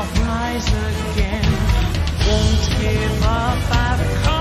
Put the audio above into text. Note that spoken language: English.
I'll rise again. Won't give up. I've come.